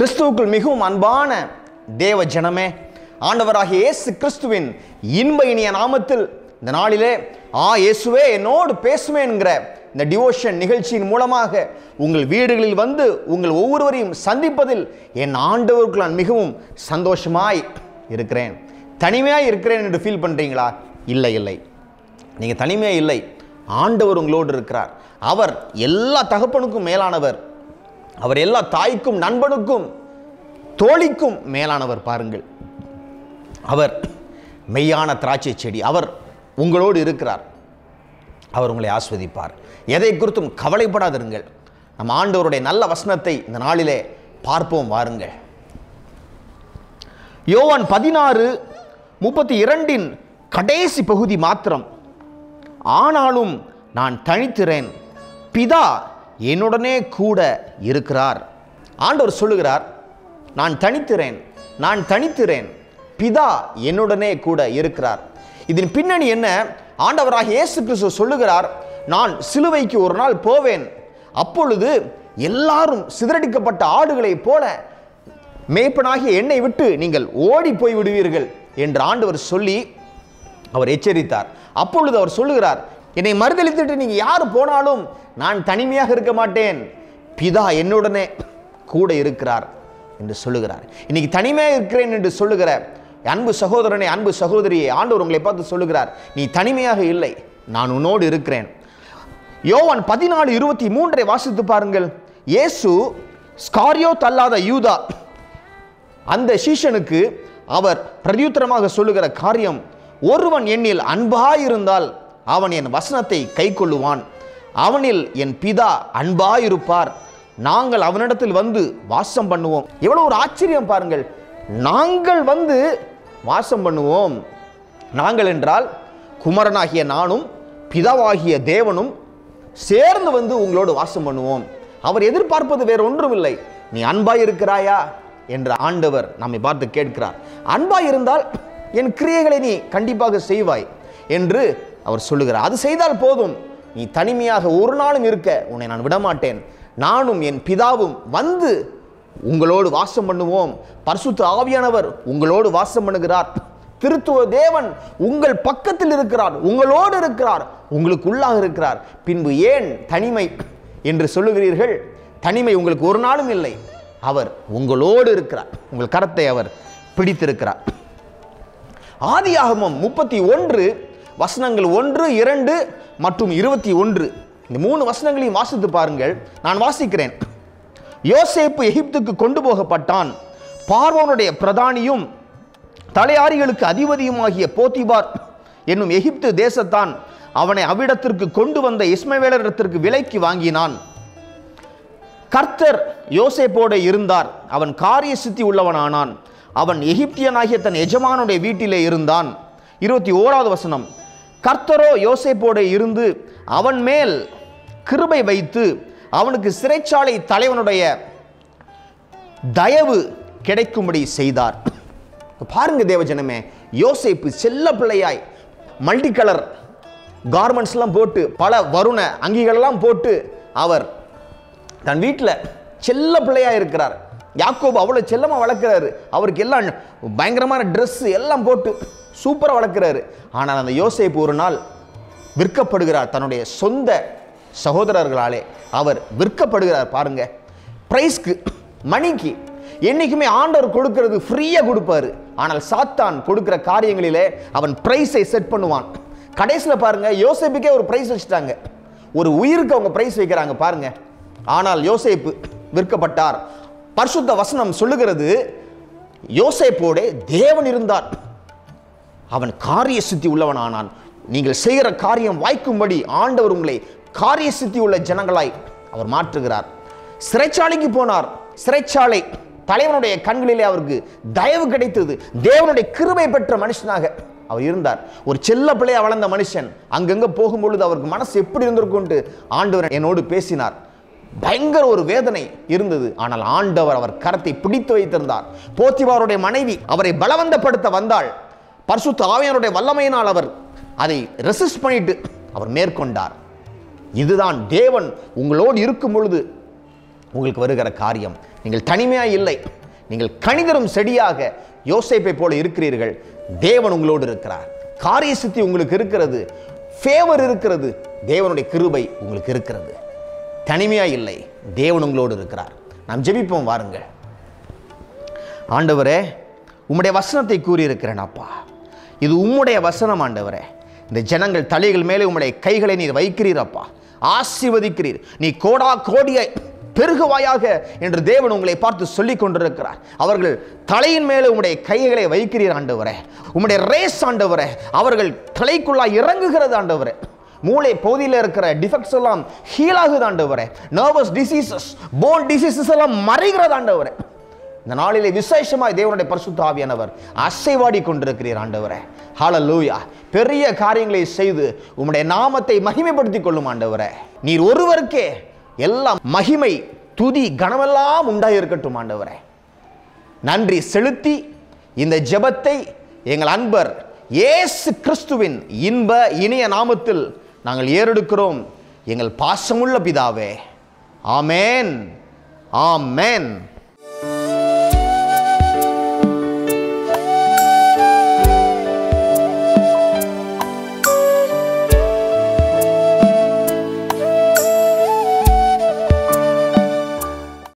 கிறிஸ்துவுக்குள் மிகவும் அன்பான தேவ ஜனமே ஆண்டவராகிய இயேசு கிறிஸ்துவின் இன்ப இனிய நாமத்தில் இந்த நாளிலே ஆ இயேசுவே என்னோடு பேசுவேன்கிற இந்த டிவோஷன் நிகழ்ச்சியின் மூலமாக உங்கள் வீடுகளில் வந்து உங்கள் ஒவ்வொருவரையும் சந்திப்பதில் என் ஆண்டவருக்கு நான் மிகவும் சந்தோஷமாய் இருக்கிறேன். தனிமையாக இருக்கிறேன் என்று ஃபீல் பண்ணுறீங்களா இல்லை இல்லை. நீங்கள் தனிமையாக இல்லை. ஆண்டவர் உங்களோடு இருக்கிறார். அவர் எல்லா தகப்பனுக்கும் மேலானவர். அவர் எல்லா தாய்க்கும் நண்பனுக்கும் தோழிக்கும் மேலானவர் பாருங்கள். அவர் மெய்யான திராட்சை செடி. அவர் உங்களோடு இருக்கிறார். அவர் உங்களை ஆஸ்வதிப்பார். எதை குறித்தும் கவலைப்படாதிருங்கள். நம் ஆண்டவருடைய நல்ல வசனத்தை இந்த நாளிலே பார்ப்போம் வாருங்கள். யோவான் பதினாறு முப்பத்தி இரண்டின் கடைசி பகுதி மாத்திரம் ஆனாலும் நான் தனித்திறேன். பிதா என்னுடனே கூட இருக்கிறார். ஆண்டவர் சொல்லுகிறார் நான் தனித்திறேன் நான் தனித்திறேன். பிதா என்னுடனே கூட இருக்கிறார். இதன் பின்னணி என்ன? ஆண்டவராக இயேசு கிறிஸ்து சொல்லுகிறார் நான் சிலுவைக்கு ஒரு நாள் போவேன். அப்பொழுது எல்லாரும் சிதறடிக்கப்பட்ட ஆடுகளைப் போல மேய்ப்பனாகிய என்னை விட்டு நீங்கள் ஓடி போய் விடுவீர்கள் என்று ஆண்டவர் சொல்லி அவர் எச்சரித்தார். அப்பொழுது அவர் சொல்லுகிறார் என்னை மறுதளித்துட்டு நீங்கள் யார் போனாலும் நான் தனிமையாக இருக்க மாட்டேன். பிதா என்னுடனே கூட இருக்கிறார். என்று சொல்லுகிறார். இன்னைக்கு தனிமையாக இருக்கிறேன் என்று சொல்லுகிற அன்பு சகோதரனை அன்பு சகோதரியை ஆண்டவர் உங்களை பார்த்து சொல்லுகிறார் நீ தனிமையாக இல்லை நான் உன்னோடு இருக்கிறேன். யோவான் பதினாலு இருபத்தி மூன்றை வாசித்து பாருங்கள். இயேசு ஸ்காரியோ தள்ளாத யூதா அந்த சீஷனுக்கு அவர் பிரதியுத்தரமாக சொல்லுகிற காரியம் ஒருவன் என்னில் அன்பாயிருந்தால் அவன் என் வசனத்தை கை கொள்ளுவான் அவனில் என் பிதா அன்பாயிருப்பார். நாங்கள் அவனிடத்தில் வந்து வாசம் பண்ணுவோம். எவ்வளோ ஒரு ஆச்சரியம் பாருங்கள். நாங்கள் வந்து வாசம் பண்ணுவோம். நாங்கள் என்றால் குமரனாகிய நானும் பிதாவாகிய தேவனும் சேர்ந்து வந்து உங்களோடு வாசம் பண்ணுவோம். அவர் எதிர்பார்ப்பது வேற ஒன்றுமில்லை. நீ அன்பாய் இருக்கிறாயா என்று ஆண்டவர் நம்மை பார்த்து கேட்கிறார். அன்பாய் இருந்தால் என் கிரியைகளை நீ கண்டிப்பாக செய்வாய் என்று அவர் சொல்லுகிறார். அது செய்தால் போதும். நீ தனிமையாக ஒரு நாளும் இருக்க. உன்னை நான் விடமாட்டேன். நானும் என் பிதாவும் வந்து உங்களோடு வாசம் பண்ணுவோம். பரிசுத்த ஆவியானவர் உங்களோடு வாசம் பண்ணுகிறார். திருத்துவ தேவன் உங்கள் பக்கத்தில் இருக்கிறார். உங்களோடு இருக்கிறார். உங்களுக்கு உள்ளாக இருக்கிறார். பின்பு ஏன் தனிமை என்று சொல்லுகிறீர்கள்? தனிமை உங்களுக்கு ஒரு நாளும் இல்லை. அவர் உங்களோடு இருக்கிறார். உங்கள் கரத்தை அவர் பிடித்திருக்கிறார். ஆதியாகமம் முப்பத்தி ஒன்று வசனங்கள் ஒன்று இரண்டு மற்றும் இருபத்தி ஒன்று. இந்த மூணு வசனங்களையும் வாசித்து பாருங்கள். நான் வாசிக்கிறேன். யோசேப்பு எகிப்துக்கு கொண்டு போகப்பட்டான். பார்வோனுடைய பிரதானியும் தலையாரிகளுக்கு அதிபதியுமாகிய போத்திபார் என்னும் எகிப்து தேசத்தான் அவனை அவ்விடத்திற்கு கொண்டு வந்த இஸ்மவேலரிடத்திற்கு விலைக்கு வாங்கினான். கர்த்தர் யோசேப்போடு இருந்தார். அவன் காரிய சித்தி உள்ளவனானான். அவன் எகிப்தியனாகிய தன் எஜமானுடைய வீட்டிலே இருந்தான். இருபத்தி ஓராவது வசனம். கர்த்தரோ யோசேப்போடு இருந்து அவன் மேல் கிருபை வைத்து அவனுக்கு சிறைச்சாலை தலைவனுடைய தயவு கிடைக்கும்படி செய்தார். பாருங்க தேவஜனமே யோசேப்பு செல்ல பிள்ளையாய் மல்டி கலர் கார்மெண்ட்ஸ்லாம் போட்டு பல வருண அங்கிகளெல்லாம் போட்டு அவர் தன் வீட்டில் செல்ல பிள்ளையாக இருக்கிறார். யாக்கோபு அவ்வளோ செல்லமாக வளர்க்குறாரு. அவருக்கு எல்லாம் பயங்கரமான ட்ரெஸ்ஸு எல்லாம் போட்டு சூப்பராக வளர்க்குறாரு. ஆனால் அந்த யோசேப்பு ஒரு நாள் விற்கப்படுகிறார். தன்னுடைய சொந்த சகோதரர்களாலே அவர் விற்கப்படுகிறார் பாருங்க. பிரைஸ்க்கு மணிக்கு என்னைக்குமே ஆண்டவர் கொடுக்கிறது ஃப்ரீயாக கொடுப்பாரு. ஆனால் சாத்தான் கொடுக்கிற காரியங்களிலே அவன் பிரைஸை செட் பண்ணுவான். கடைசியில் பாருங்க யோசேப்புக்கே ஒரு பிரைஸ் வச்சுட்டாங்க. ஒரு உயிருக்கு அவங்க பிரைஸ் வைக்கிறாங்க பாருங்க. ஆனால் யோசேப்பு விற்கப்பட்டார். பரிசுத்த வசனம் சொல்லுகிறது யோசேப்போடே தேவன் இருந்தார். அவன் காரிய சுத்தி உள்ளவனானான். நீங்கள் செய்கிற காரியம் வாய்க்கும்படி ஆண்டவர் உங்களை காரிய சித்தி உள்ள ஜனங்களாய் அவர் மாற்றுகிறார். சிறைச்சாலைக்கு போனார். சிறைச்சாலை தலைவனுடைய கண்களிலே அவருக்கு தயவு கிடைத்தது. தேவனுடைய கிருபை பெற்ற மனுஷனாக அவர் இருந்தார். ஒரு செல்ல பிள்ளையை வளர்ந்த மனுஷன் அங்கங்க போகும்பொழுது அவருக்கு மனசு எப்படி இருந்திருக்கும்ட்டு ஆண்டவர் என்னோடு பேசினார். பயங்கர ஒரு வேதனை இருந்தது. ஆனால் ஆண்டவர் அவர் கரத்தை பிடித்து வைத்திருந்தார். போத்திவாருடைய மனைவி அவரை பலவந்தப்படுத்த வந்தாள். பர்சுத்த ஆவியனுடைய வல்லமையினால் அவர் அதை ரெசிஸ்ட் பண்ணிட்டு அவர் மேற்கொண்டார். இதுதான் தேவன் உங்களோடு இருக்கும் பொழுது உங்களுக்கு வருகிற காரியம். நீங்கள் தனிமையாக இல்லை. நீங்கள் கணிதரும் செடியாக யோசேப்பை போல இருக்கிறீர்கள். தேவன் உங்களோடு இருக்கிறார். காரிய சித்தி உங்களுக்கு இருக்கிறது. ஃபேவர் இருக்கிறது. தேவனுடைய கிருபை உங்களுக்கு இருக்கிறது. தனிமையா இல்லை. தேவன் உங்களோடு இருக்கிறார். நாம் ஜெபிப்போம் வாருங்கள். ஆண்டவரே உம்முடைய வசனத்தை கூறியிருக்கிறேன் அப்பா. இது உம்முடைய வசனம் ஆண்டவரே. இந்த ஜனங்கள் தலைகள் மேலே உம்முடைய கைகளை நீர் வைக்கிறீரப்பா ஆசிர்வதிக்கிறீர். நீ கோடா கோடியை பெருகுவாயாக என்று தேவன் உங்களை பார்த்து சொல்லிக் கொண்டிருக்கிறார். அவர்கள் தலையின் மேலே உங்களுடைய கைகளை வைக்கிறீர் ஆண்டவரே. உம்முடைய ரேஸ் ஆண்டவரே. அவர்கள் தலைக்குள்ளாய் இறங்குகிறது ஆண்டவரே. மூளை பகுதியில் இருக்கிற டிஃபெக்ட்ஸ் எல்லாம் ஹீல் ஆகுது ஆண்டவரே. நர்வஸ் டிசீசஸ் போன் டிசீசஸ் எல்லாம் மறைகிறது ஆண்டவரே. இந்த நாளிலே விசேஷமாய் தேவனுடைய பரிசுத்த ஆவியானவர் அசைவாடி கொண்டிருக்கிறீர் ஆண்டவரே. ஹalleluya பெரிய காரியங்களை செய்து உம்முடைய நாமத்தை மகிமைப்படுத்திக் கொள்ளும் ஆண்டவரே. நீர் ஒருவருக்கே எல்லாம் மகிமை துதி கனமெல்லாம் உண்டாயிருக்கட்டும் ஆண்டவரே. நன்றி செலுத்தி இந்த ஜெபத்தை எங்கள் அன்பர் இயேசு கிறிஸ்துவின் இன்ப இனிய நாமத்தில் நாங்கள் ஏறெடுக்கிறோம். எங்கள் பாசமுள்ள பிதாவே. ஆமேன். ஆமேன்.